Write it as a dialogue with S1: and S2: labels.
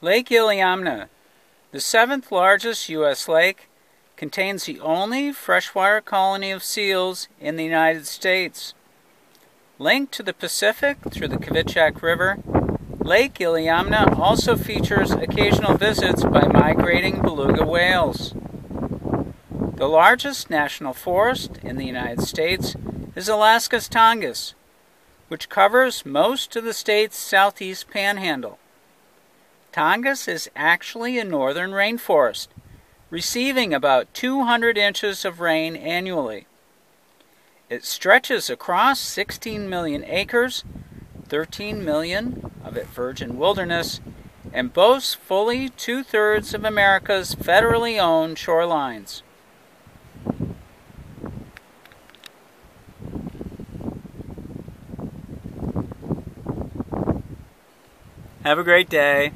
S1: Lake Iliamna, the seventh largest U.S. lake, contains the only freshwater colony of seals in the United States. Linked to the Pacific through the Kvichak River, Lake Iliamna also features occasional visits by migrating beluga whales. The largest national forest in the United States is Alaska's Tongass, which covers most of the state's southeast panhandle. Tongass is actually a northern rainforest, receiving about 200 inches of rain annually. It stretches across 16 million acres, 13 million of it virgin wilderness, and boasts fully two thirds of America's federally owned shorelines. Have a great day.